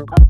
Up.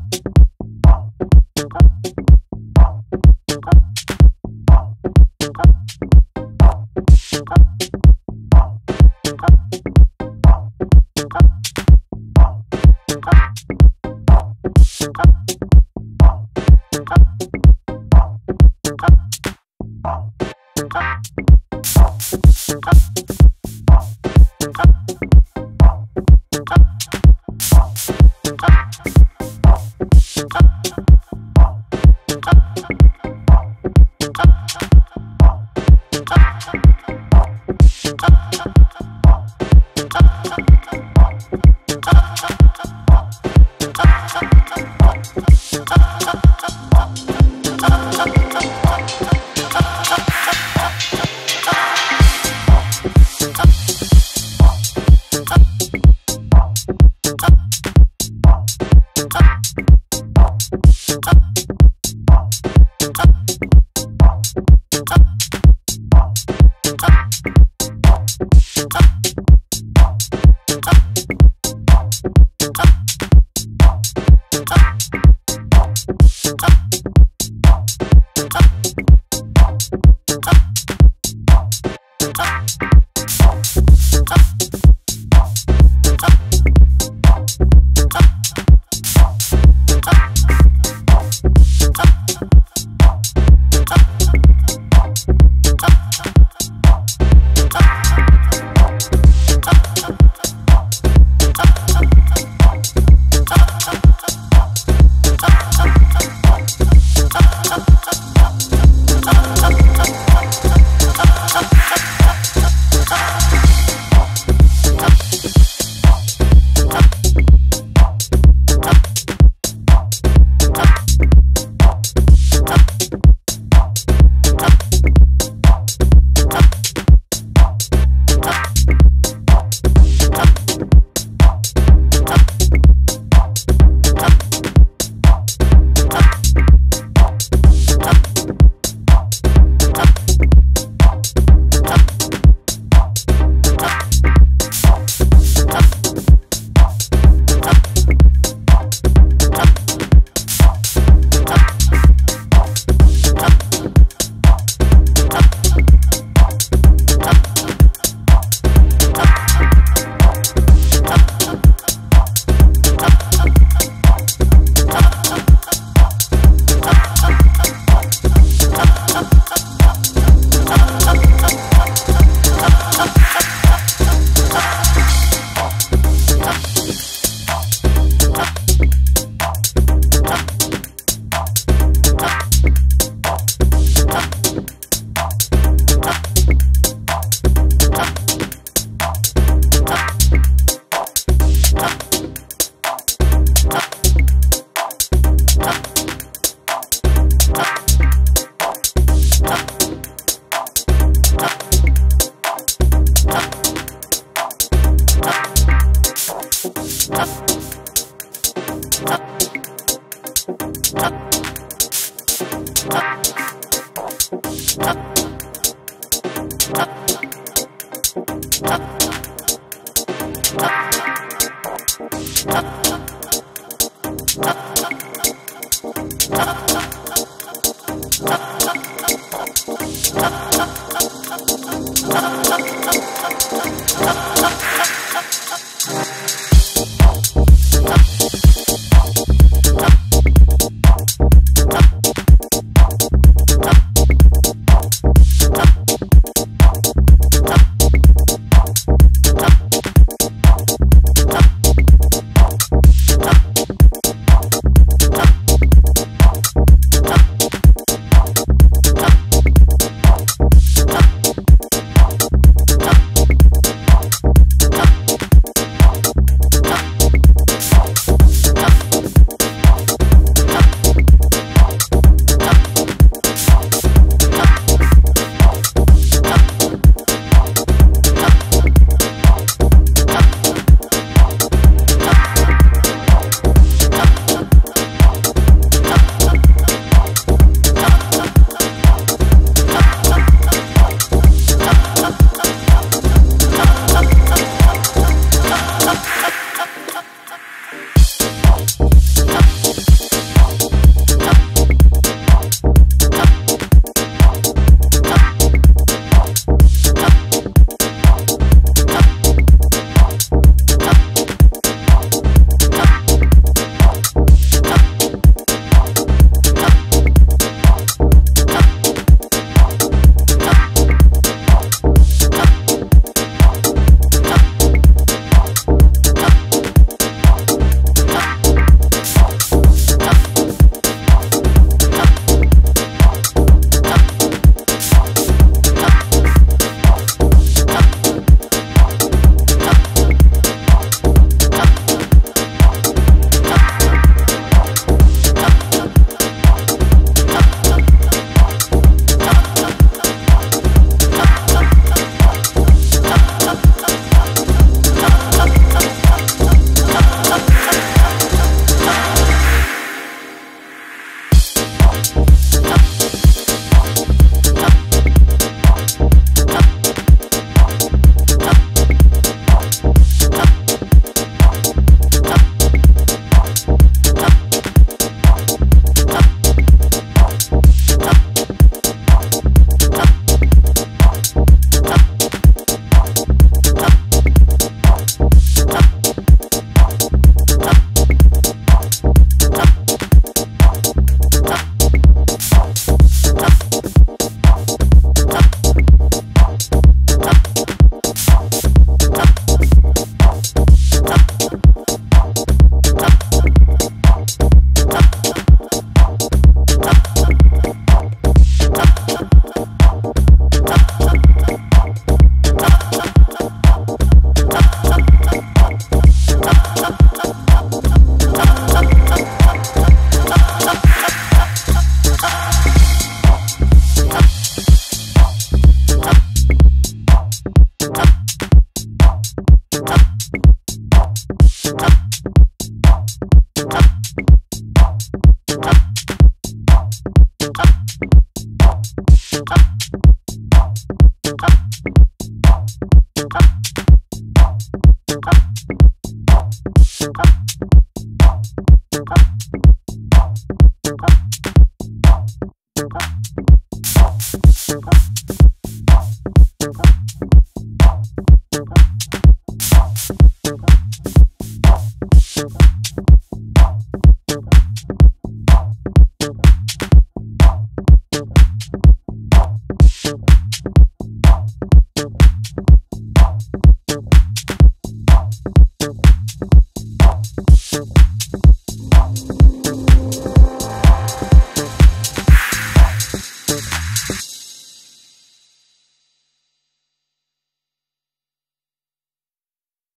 up.